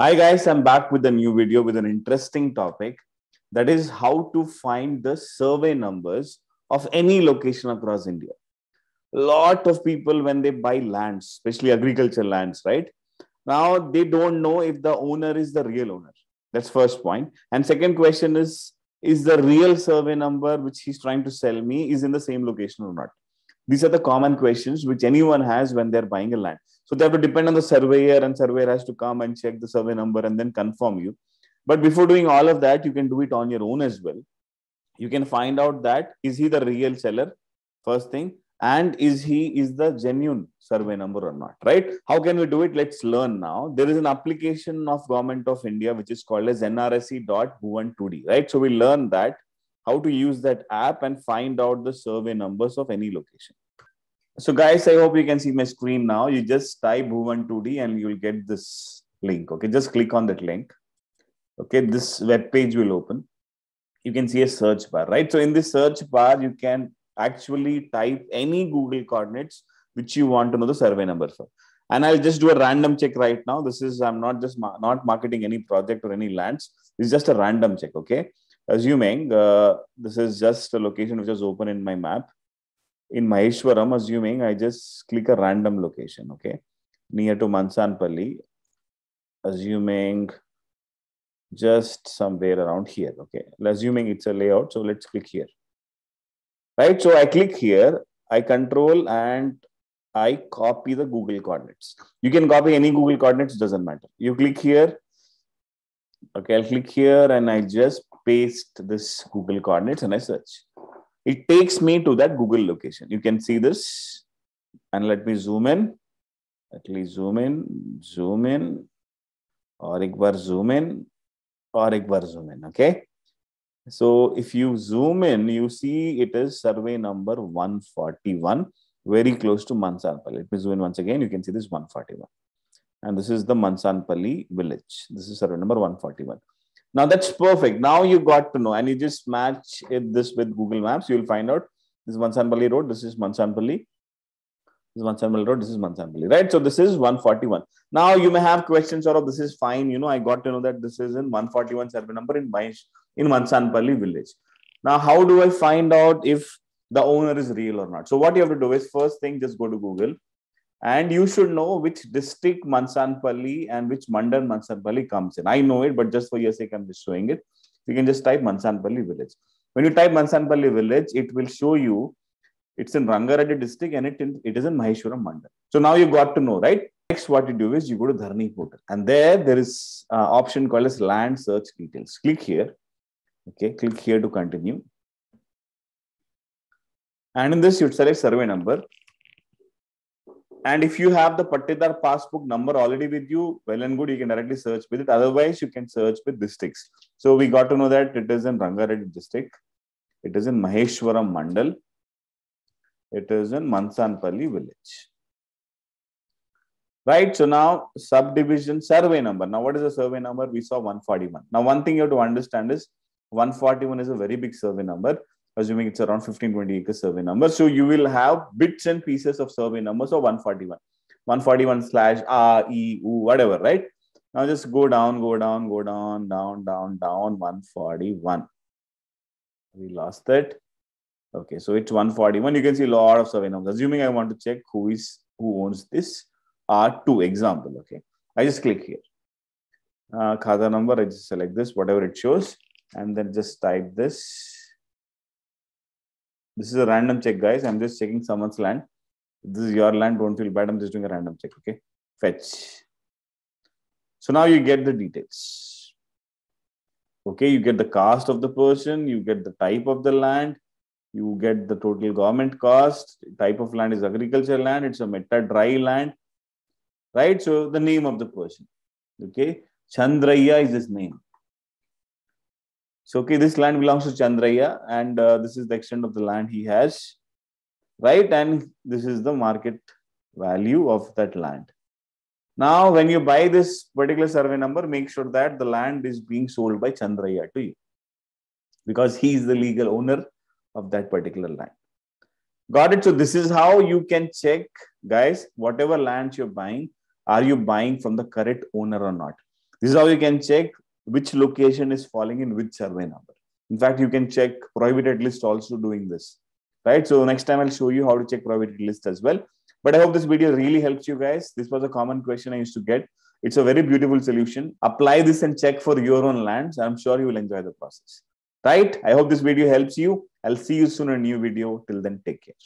Hi guys, I'm back with a new video with an interesting topic. That is how to find the survey numbers of any location across India. Lot of people, when they buy lands, especially agriculture lands, right? Now they don't know if the owner is the real owner. That's first point. And second question is, is the real survey number which he's trying to sell me is in the same location or not? These are the common questions which anyone has when they're buying a land. So they have to depend on the surveyor, and surveyor has to come and check the survey number and then confirm you. But before doing all of that, you can do it on your own as well. You can find out that is he the real seller, first thing, and is he is the genuine survey number or not, right? How can we do it? Let's learn now. There is an application of Government of India which is called as nrsc.bhuvan2d, right? So we learn that how to use that app and find out the survey numbers of any location. So guys, I hope you can see my screen now. You just type Bhuvan2D and you'll get this link. Okay, just click on that link. Okay, this web page will open. You can see a search bar, right? So in this search bar, you can actually type any Google coordinates which you want to know the survey number for. And I'll just do a random check right now. This is, I'm not just ma not marketing any project or any lands. It's just a random check, okay? Assuming uh, this is just a location which is open in my map in Maheshwaram, assuming I just click a random location, okay, near to Mansanpalli, assuming just somewhere around here, okay, assuming it's a layout, so let's click here, right? So I click here, I control and I copy the Google coordinates. You can copy any Google coordinates, doesn't matter. You click here, okay, I'll click here and I just paste this Google coordinates and I search it takes me to that Google location. You can see this. And let me zoom in. At least zoom in, zoom in, or ekbar zoom in, or ekbar zoom in. Okay. So if you zoom in, you see it is survey number 141, very close to Mansanpalli. Let me zoom in once again. You can see this 141. And this is the Mansanpalli village. This is survey number 141. Now that's perfect. Now you got to know, and you just match it, this with Google Maps. You'll find out this is Mansanpalli Road. This is Mansanpalli. This is Mansanpalli Road. This is Mansanpalli, right? So this is 141. Now you may have questions or oh, this is fine. You know, I got to know that this is in 141 survey number in Maish, in Mansanpalli village. Now, how do I find out if the owner is real or not? So what you have to do is first thing, just go to Google and you should know which district Mansanpalli and which Mandal Mansanpalli comes in. I know it, but just for your sake, I'm just showing it. You can just type Mansanpalli village. When you type Mansanpalli village, it will show you it's in Rangareddy district and it, it is in Maheshwaram Mandal. So now you got to know, right? Next, what you do is you go to Dharani portal and there there is an option called as land search details. Click here. Okay, click here to continue. And in this, you'd select survey number and if you have the Pattadar passbook number already with you, well and good, you can directly search with it. Otherwise, you can search with districts. So we got to know that it is in Rangareddy district. It is in Maheshwaram Mandal. It is in Mansanpalli village. Right. So now subdivision survey number. Now, what is the survey number? We saw 141. Now, one thing you have to understand is 141 is a very big survey number assuming it's around 15 20 acre survey number so you will have bits and pieces of survey numbers of 141 141 slash r e u whatever right? Now just go down go down go down down down down 141 we lost it okay so it's 141 you can see a lot of survey numbers. Assuming i want to check who is who owns this r2 example okay? I just click here. Uh, khata number i just select this whatever it shows and then just type this this is a random check, guys. I'm just checking someone's land. this is your land, don't feel bad. I'm just doing a random check. Okay. Fetch. So now you get the details. Okay, you get the cost of the person, you get the type of the land, you get the total government cost. Type of land is agriculture land, it's a meta dry land, right? So the name of the person. Okay, Chandraya is his name. So, okay, this land belongs to Chandraya, and uh, this is the extent of the land he has, right? And this is the market value of that land. Now, when you buy this particular survey number, make sure that the land is being sold by Chandraya to you because he is the legal owner of that particular land. Got it? So, this is how you can check, guys, whatever land you're buying, are you buying from the correct owner or not? This is how you can check which location is falling in which survey number. In fact, you can check prohibited list also doing this, right? So next time I'll show you how to check prohibited list as well. But I hope this video really helps you guys. This was a common question I used to get. It's a very beautiful solution. Apply this and check for your own lands. I'm sure you will enjoy the process. Right? I hope this video helps you. I'll see you soon in a new video. Till then, take care.